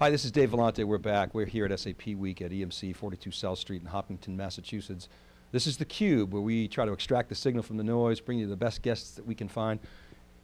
Hi, this is Dave Vellante. We're back. We're here at SAP Week at EMC 42 South Street in Hopkinton, Massachusetts. This is theCUBE, where we try to extract the signal from the noise, bring you the best guests that we can find.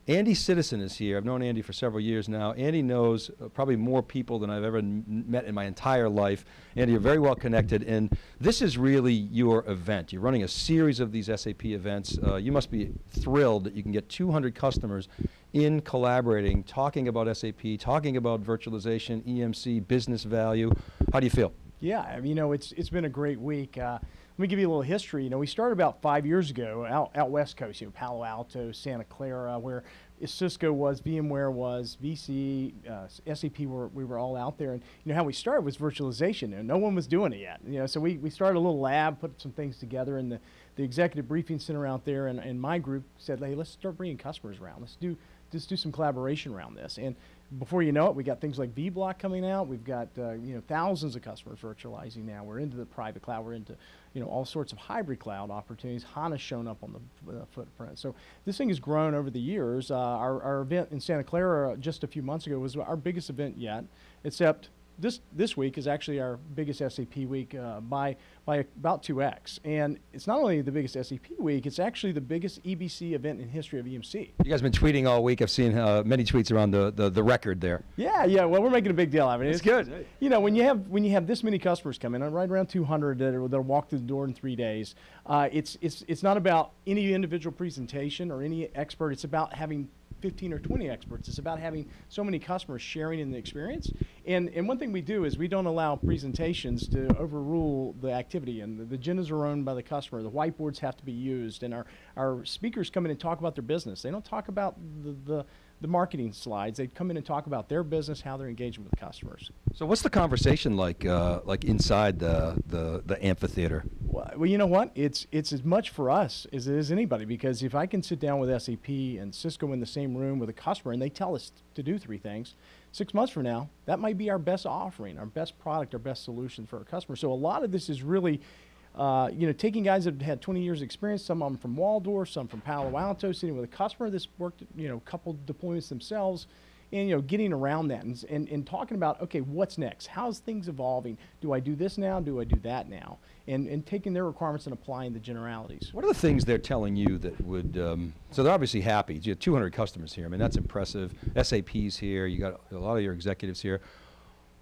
Andy Sitison is here. I've known Andy for several years now. Andy knows uh, probably more people than I've ever met in my entire life. Andy, you're very well connected, and this is really your event. You're running a series of these SAP events. Uh, you must be thrilled that you can get 200 customers in collaborating, talking about SAP, talking about virtualization, EMC, business value. How do you feel? Yeah, you know, it's, it's been a great week. Uh, let me give you a little history. You know, we started about five years ago out, out West Coast, you know, Palo Alto, Santa Clara, where Cisco was, VMware was, VC, uh, SAP, were, we were all out there. And you know, how we started was virtualization, and no one was doing it yet. You know, so we, we started a little lab, put some things together, and the, the executive briefing center out there and, and my group said, hey, let's start bringing customers around. Let's do, just do some collaboration around this. And before you know it, we got things like vBlock coming out. We've got uh, you know thousands of customers virtualizing now. We're into the private cloud. We're into you know all sorts of hybrid cloud opportunities. HANA's shown up on the uh, footprint. So this thing has grown over the years. Uh, our, our event in Santa Clara just a few months ago was our biggest event yet, except this this week is actually our biggest SAP week uh, by by about 2x. And it's not only the biggest SAP week, it's actually the biggest EBC event in history of EMC. You guys have been tweeting all week. I've seen uh, many tweets around the, the, the record there. Yeah, yeah. Well, we're making a big deal out of it. It's, it's good. You know, when you have when you have this many customers come in, uh, right around 200 that will walk through the door in three days. Uh, it's it's it's not about any individual presentation or any expert. It's about having 15 or 20 experts. It's about having so many customers sharing in the experience. And, and one thing we do is we don't allow presentations to overrule the activity. And the, the agendas are owned by the customer. The whiteboards have to be used. And our, our speakers come in and talk about their business. They don't talk about the, the the marketing slides. They'd come in and talk about their business, how they're engaging with customers. So what's the conversation like, uh, like inside the, the, the amphitheater? Well, you know what? It's, it's as much for us as it is anybody because if I can sit down with SAP and Cisco in the same room with a customer and they tell us to do three things, six months from now, that might be our best offering, our best product, our best solution for our customer. So a lot of this is really uh, you know, taking guys that have had 20 years experience, some of them from Walldorf, some from Palo Alto, sitting with a customer that's worked, you know, a couple deployments themselves, and, you know, getting around that and, and, and talking about, okay, what's next? How's things evolving? Do I do this now? Do I do that now? And, and taking their requirements and applying the generalities. What are the things they're telling you that would, um, so they're obviously happy. You have 200 customers here. I mean, that's impressive. SAP's here. You got a lot of your executives here.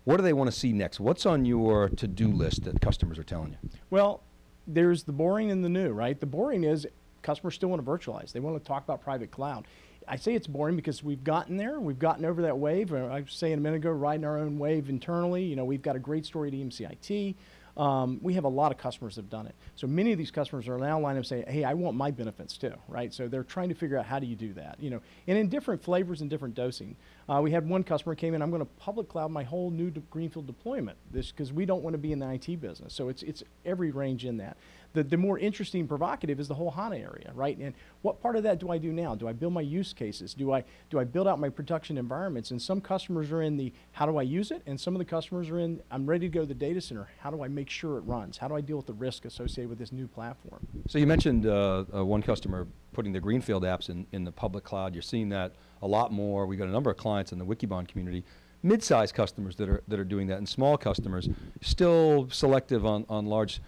What do they want to see next? What's on your to-do list that customers are telling you? Well, there's the boring and the new, right? The boring is customers still want to virtualize. They want to talk about private cloud. I say it's boring because we've gotten there. We've gotten over that wave. I was saying a minute ago, riding our own wave internally. You know, we've got a great story at EMCIT. Um, we have a lot of customers that have done it. So many of these customers are now lining up saying, hey, I want my benefits too, right? So they're trying to figure out how do you do that, you know, and in different flavors and different dosing. Uh, we had one customer came in, I'm going to public cloud my whole new de greenfield deployment, this because we don't want to be in the IT business. So it's, it's every range in that the, the more interesting provocative is the whole HANA area, right? And what part of that do I do now? Do I build my use cases? Do I, do I build out my production environments? And some customers are in the, how do I use it? And some of the customers are in, I'm ready to go to the data center. How do I make sure it runs? How do I deal with the risk associated with this new platform? So you mentioned uh, uh, one customer putting the Greenfield apps in, in the public cloud. You're seeing that a lot more. We've got a number of clients in the Wikibon community mid-sized customers that are that are doing that and small customers still selective on on large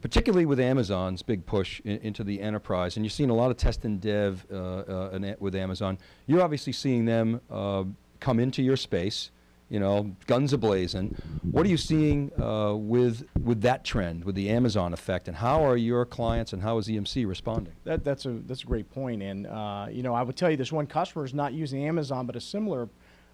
particularly with Amazon's big push in, into the enterprise. And you're seeing a lot of test and dev uh, uh, with Amazon. You're obviously seeing them uh, come into your space you know guns ablazing. What are you seeing uh, with with that trend with the Amazon effect? And how are your clients and how is EMC responding? That that's a that's a great point. And uh, you know I would tell you this one customer is not using Amazon but a similar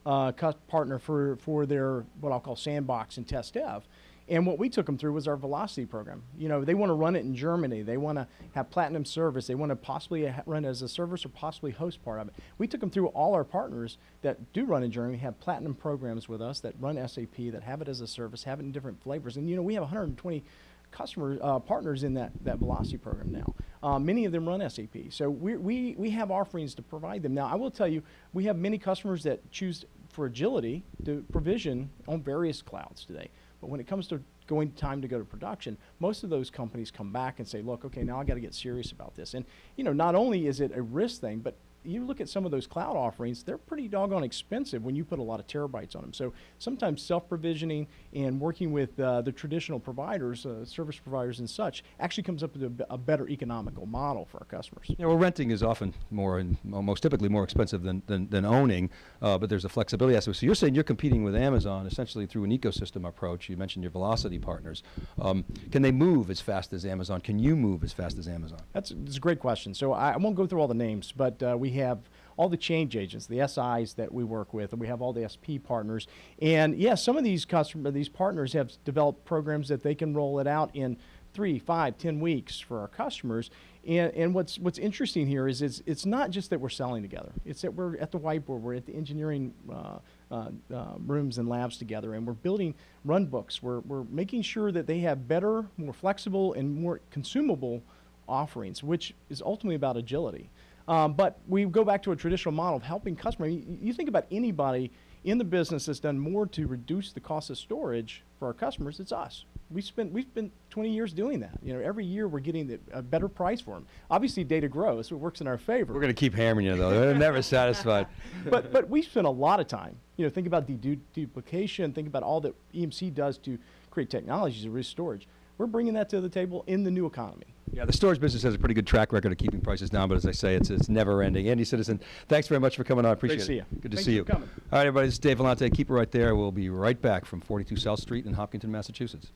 uh, partner for, for their, what I'll call sandbox and test dev. And what we took them through was our Velocity program. You know, they want to run it in Germany. They want to have platinum service. They want to possibly run as a service or possibly host part of it. We took them through all our partners that do run in Germany, have platinum programs with us that run SAP, that have it as a service, have it in different flavors. And you know, we have 120 customer uh, partners in that, that Velocity program now. Uh, many of them run SAP. So we, we, we have offerings to provide them. Now, I will tell you, we have many customers that choose for agility to provision on various clouds today. But when it comes to going time to go to production, most of those companies come back and say, look, okay, now I got to get serious about this. And you know, not only is it a risk thing, but you look at some of those cloud offerings, they're pretty doggone expensive when you put a lot of terabytes on them. So sometimes self-provisioning and working with uh, the traditional providers, uh, service providers and such, actually comes up with a, b- a better economical model for our customers. Yeah, well, renting is often more, and mo- most typically more expensive than, than, than owning, uh, but there's a flexibility aspect. So you're saying you're competing with Amazon essentially through an ecosystem approach. You mentioned your velocity partners. Um, can they move as fast as Amazon? Can you move as fast as Amazon? That's, that's a great question. So I, I won't go through all the names, but uh, we have all the change agents, the SIs that we work with, and we have all the SP partners. And yes, some of these customer, these partners have developed programs that they can roll it out in three, five, ten weeks for our customers. And, and what's what's interesting here is it's, it's not just that we're selling together. It's that we're at the whiteboard, we're at the engineering uh, uh, uh, rooms and labs together, and we're building run books. We're, we're making sure that they have better, more flexible, and more consumable offerings, which is ultimately about agility. Um, but we go back to a traditional model of helping customers. You, you think about anybody in the business that's done more to reduce the cost of storage for our customers. It's us. We spent we've spent 20 years doing that. You know, every year we're getting the, a better price for them. Obviously, data grows, so it works in our favor. We're going to keep hammering you, though. They're never satisfied. but but we spend a lot of time. You know, think about dedu- duplication. Think about all that EMC does to create technologies to reduce storage. We're bringing that to the table in the new economy. Yeah, the storage business has a pretty good track record of keeping prices down, but as I say, it's, it's never ending. Andy Sitison, thanks very much for coming on. I appreciate to see it. you. Good to Thanks see for you. coming. All right, everybody, this is Dave Vellante. Keep it right there. We'll be right back from 42 South Street in Hopkinton, Massachusetts.